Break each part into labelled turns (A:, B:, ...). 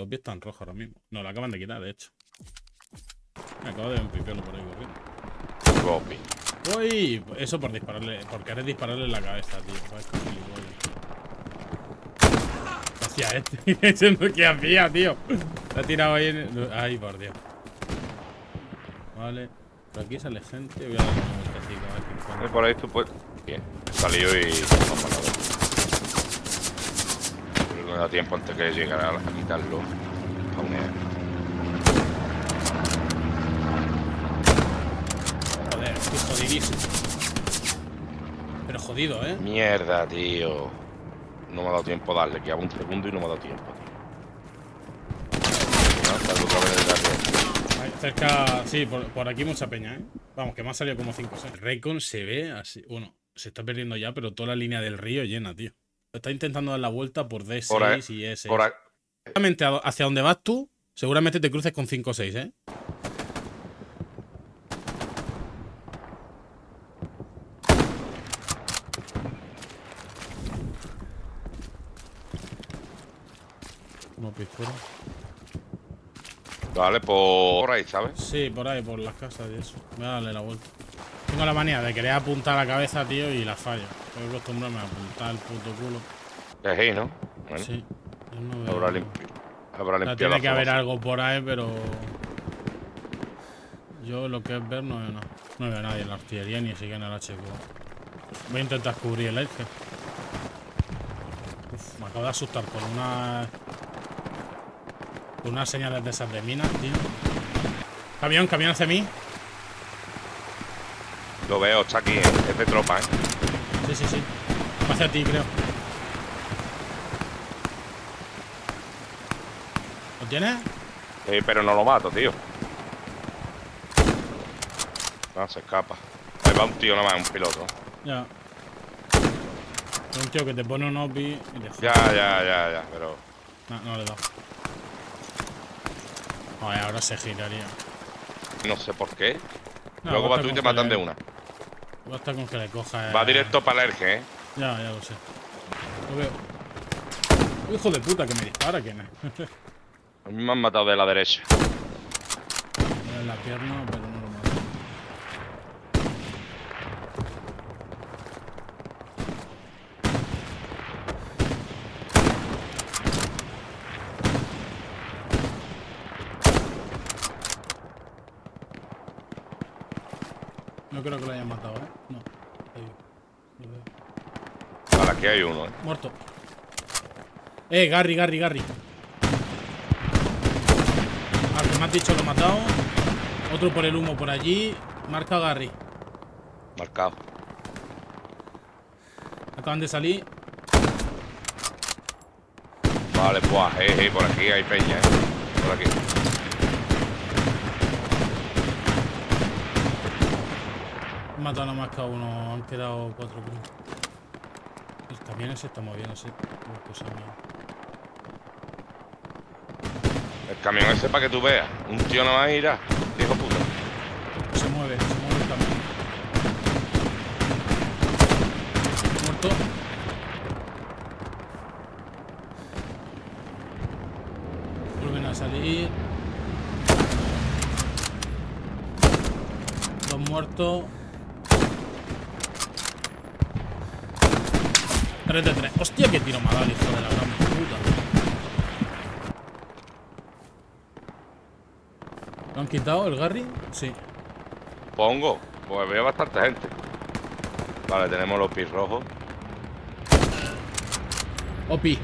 A: Los pies están rojos ahora mismo. No, lo acaban de quitar, de hecho. Me acabo de ver un pipiolo por ahí corriendo.
B: Gopi.
A: Uy, eso por dispararle, por querer dispararle en la cabeza, tío. Qué gilipollas. ¿Qué hacía este? Ese no- ¿Qué hacía, tío? Se ha tirado ahí en... Ay, por Dios. Vale. Por aquí sale gente. Voy a darle una vueltecita a ver qué encuentro.
B: Por ahí tú puedes. Bien. He salido y. A me da tiempo antes que llegara a a quitarlo. Spawnear.
A: Joder, estoy jodidísimo. Pero jodido, ¿eh?
B: Mierda, tío. No me ha dado tiempo a darle, quedaba un segundo y no me ha dado tiempo, tío. No,
A: Ahí, cerca, sí, por, por aquí mucha peña, ¿eh? Vamos, que me ha salido como 5 o 6. Raycon se ve así. Bueno, se está perdiendo ya, pero toda la línea del río llena, tío. Está intentando dar la vuelta por D6
B: Por ahí-
A: y S.
B: Por ahí-
A: Seguramente hacia donde vas tú, seguramente te cruces con 5 o 6, ¿eh? No, pistola.
B: Vale, por ahí, ¿sabes?
A: Sí, por ahí, por las casas y eso. Voy a darle la vuelta. Tengo la manía de querer apuntar la cabeza, tío, y la fallo. Tengo que acostumbrarme a apuntar el puto culo.
B: Es ahí, ¿no? Bueno,
A: Sí. Yo no veo-
B: habrá, limpi habrá
A: O sea,
B: limpiado
A: tiene
B: la
A: que haber algo por ahí, pero. Yo lo que es ver no veo nada. No veo a nadie en la artillería ni siquiera en el HQ. Voy a intentar cubrir el eje. Uf, me acabo de asustar con una. Con unas señales de esas de minas, tío. Camión, camión hacia mí.
B: Lo veo, está aquí, es de tropa, ¿eh?
A: Sí, sí, sí. Va hacia ti, creo. ¿Lo tienes?
B: Sí, pero no lo mato, tío. No, se escapa. Ahí va un tío nomás, un piloto.
A: Ya. Es un tío que te pone un opi y te.
B: Ya, ya, ya, ya, pero...
A: No, no le dado. Ay, ahora se giraría.
B: No sé por qué.
A: No,
B: Luego va tú y te matan de una.
A: Basta con que le coja.
B: Va
A: eh,
B: directo para el Erge, ¿eh?
A: Ya, ya lo sé. Lo veo. Hijo de puta que me dispara, ¿quién es?
B: A mí me han matado de la derecha.
A: En la pierna, pero no creo que lo hayan matado, ¿eh? No. Ahí. Lo veo.
B: Vale, aquí hay uno, ¿eh?
A: Muerto. Eh, Gary, Gary, Gary. Al que me has dicho lo he matado. Otro por el humo por allí. Marca a Gary.
B: Marcado.
A: Acaban de salir.
B: Vale, pues, eh, eh, por aquí hay peña, ¿eh? Por aquí.
A: Matado nada más que a uno. Han quedado cuatro creo. El camión se está moviendo, sí. Uy, cosa mía.
B: El camión ese para que tú veas. Un tío nomás irá. Hijo puta.
A: Se mueve, se mueve el camión. Muerto. Vuelven a salir. Dos muertos. 3 de 3. Hostia, qué tiro el hijo de la gran puta. ¿Lo han quitado el Garry? Sí.
B: Pongo. Pues veo bastante gente. Vale, tenemos los pis rojos.
A: Opi.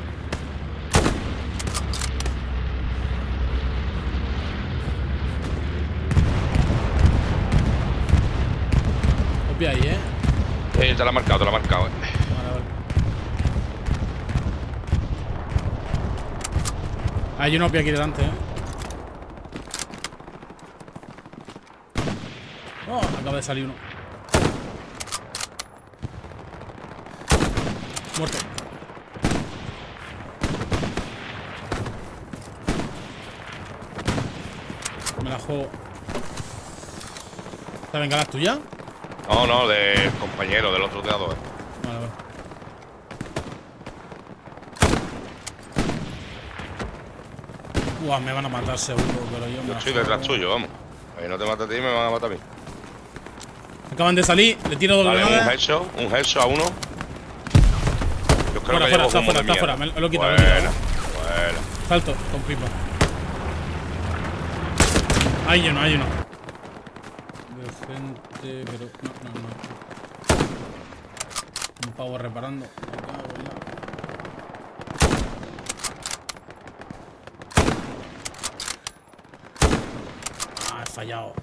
A: Opi ahí, ¿eh?
B: Eh, te la ha marcado, te la ha marcado, eh.
A: Vale, vale. Hay un Opi aquí delante, ¿eh? Oh, acaba de salir uno. Muerto. Me la juego. ¿Esta bengala es tuya?
B: No, no, del compañero, del otro lado, eh.
A: Vale, vale. Buah, me van a matar seguro, pero yo me
B: Yo estoy detrás tuyo, vamos. Ahí no te mata a ti, me van a matar a mí.
A: Acaban de salir, le tiro dos
B: Vale, un
A: granadas.
B: headshot, un headshot a uno. Yo creo
A: Fuera,
B: que
A: fuera, está fuera,
B: de
A: está fuera. Me lo he quitado, lo he quitado.
B: buena.
A: Salto con pipa. Hay uno, hay uno. Veo gente, pero. No, no, no. Un pavo reparando. Me cago en la- Ah, he fallado.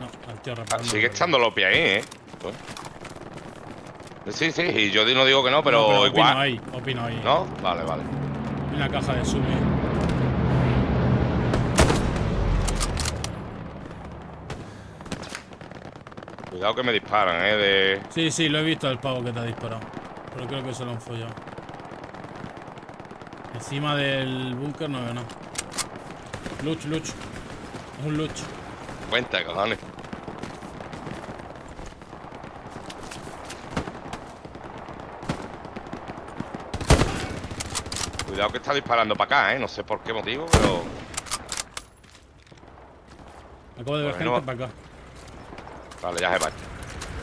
A: No, al tío
B: Ah. Sigue echando los pies ahí, ¿eh? Pues. Sí, sí, y yo no digo que no, pero,
A: No,
B: igual.
A: Opino ahí, opino ahí.
B: ¿No? Vale, vale.
A: Una caja de sumi.
B: Cuidado que me disparan, ¿eh? De...
A: Sí, sí, lo he visto el pavo que te ha disparado. Pero creo que se lo han follado. Encima del búnker no veo nada. Luch, luch. Es un luch.
B: Cuenta, cojones. Cuidado que está disparando para acá, ¿eh? No sé por qué motivo, pero...
A: Acabo de ver gente para acá.
B: Vale, ya se va.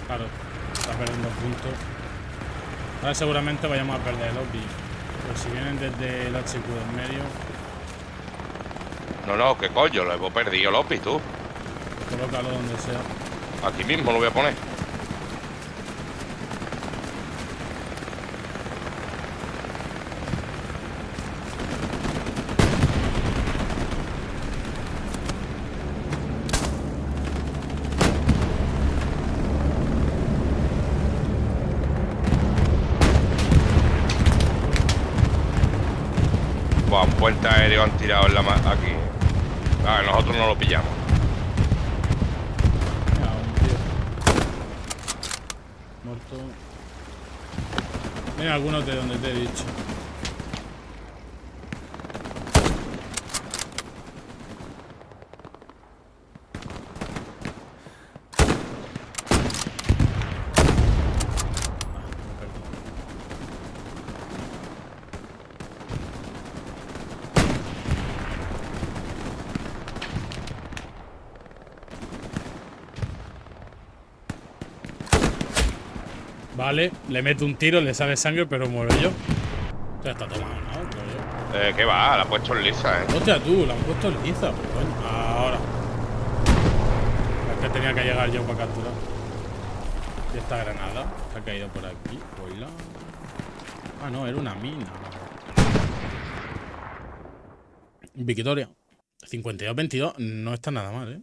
A: Claro, está perdiendo puntos. Ahora seguramente vayamos a perder el obvi. Pero si vienen desde el HQ en medio,
B: No, no, qué coño, lo hemos perdido, Lopi, tú.
A: colócalo donde sea.
B: Aquí mismo lo voy a poner. Buah, un puente aéreo han tirado en la ma- aquí. Ah, nosotros no lo pillamos.
A: Mira. Muerto. Mira algunos de donde te he dicho. Vale, le meto un tiro, le sale sangre, pero muero yo. Ya está tomado, ¿no?
B: Eh, ¿Qué va? La ha puesto en lisa, ¿eh?
A: Hostia, tú, la han puesto lisa. Pues coño, ahora. Es que tenía que llegar yo para capturar. Y esta granada se ha caído por aquí. Hola. Ah, no, era una mina. Victoria. 52-22 no está nada mal, ¿eh?